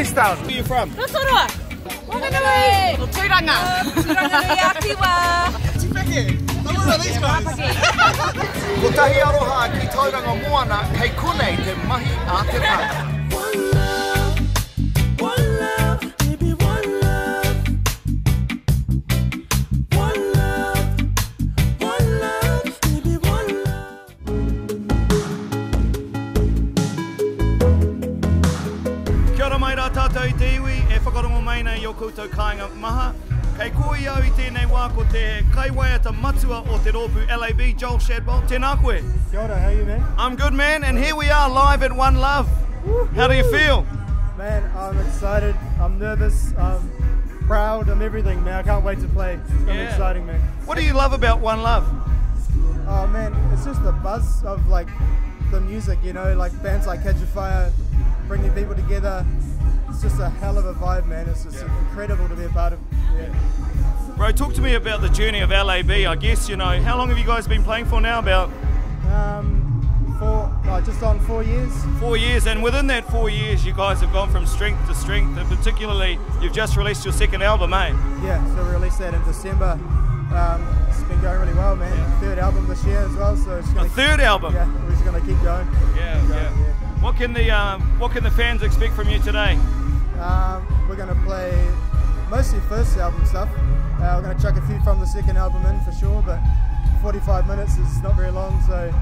Queenstown. Where are you from? Rotorua. Wanganui. Tauranga. Tauranga Tipeke. Who are these guys? Ko tahi aroha ki Tauranga Moana, kei konei te mahi a te mahi. Rā tātou i te iwi, e whakarongo mai nei o koutou kāinga maha. Kei koi au i tēnei wā ko te kaiwaiata matua o te rōpu LAB, Joel Shadbolt. Tēnā koe. Kia ora, how you, man? I'm good, man, and here we are live at One Love. How do you feel? Man, I'm excited. I'm nervous. I'm proud. I'm everything, man. I can't wait to play. It's gonna Yeah. be exciting, man. What do you love about One Love? Oh man, it's just the buzz of like the music, you know, like bands like Catch a Fire, bringing people together. It's just a hell of a vibe, man. It's just incredible to be a part of. Yeah. Bro, talk to me about the journey of LAB. I guess, you know, how long have you guys been playing for now? About Um, four, oh, just on four years. four years, and within that four years, you guys have gone from strength to strength, and particularly, you've just released your second album, eh? Yeah, so we released that in December. Um, it's been going really well, man. Third album this year as well, so it's gonna. third album. Yeah, we're just gonna keep going. Yeah, Keep going, yeah. What can the um, what can the fans expect from you today? Um, we're going to play mostly first album stuff. Uh, we're going to chuck a few from the second album in for sure, but 45 minutes is not very long, so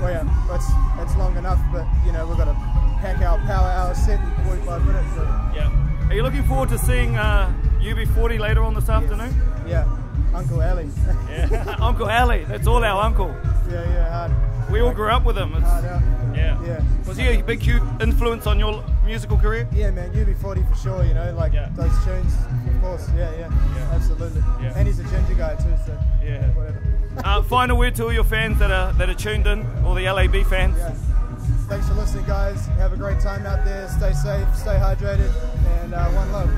well, yeah, it's, that's long enough. But you know, we've got to pack our power hour set in 45 minutes. So, Yeah. Are you looking forward to seeing uh, UB40 later on this afternoon? yeah, Uncle Ali. Yeah. uncle Ali, that's all our uncle. Yeah, yeah, hard, We all grew up with him. Hard out. yeah. Yeah. Was he a big huge influence on your musical career? Yeah, man, UB40 for sure. You know, like Yeah. those tunes, of course. Yeah, yeah, Yeah. absolutely. Yeah. And he's a ginger guy too, so Yeah. whatever. Uh, final word to all your fans that are that are tuned in, all the LAB fans. Yeah. Thanks for listening, guys. Have a great time out there. Stay safe, stay hydrated, and uh. One love.